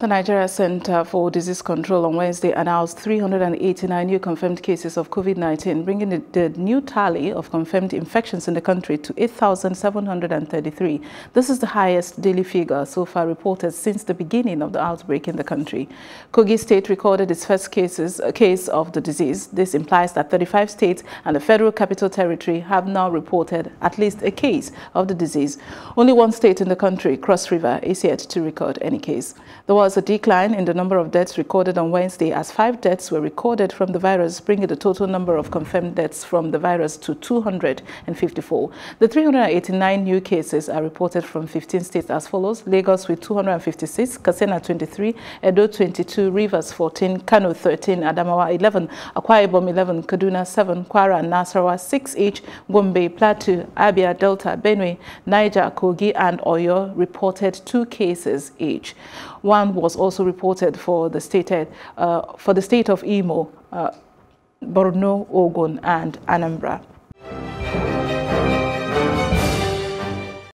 The Nigeria Center for Disease Control on Wednesday announced 389 new confirmed cases of COVID-19, bringing the, the, new tally of confirmed infections in the country to 8,733. This is the highest daily figure so far reported since the beginning of the outbreak in the country. Kogi State recorded its first cases, a case of the disease. This implies that 35 states and the Federal Capital Territory have now reported at least a case of the disease. Only one state in the country, Cross River, is yet to record any case. There was was a decline in the number of deaths recorded on Wednesday as five deaths were recorded from the virus, bringing the total number of confirmed deaths from the virus to 254. The 389 new cases are reported from 15 states as follows. Lagos with 256, Katsina 23, Edo 22, Rivers 14, Kano 13, Adamawa 11, Akwa Ibom 11, Kaduna 7, Kwara and Nasarawa 6 each, Gombe, Plateau, Abia, Delta, Benue, Niger, Kogi and Oyo reported two cases each. One was also reported for the state, uh, for the state of Imo, uh, Borno, Ogun, and Anambra.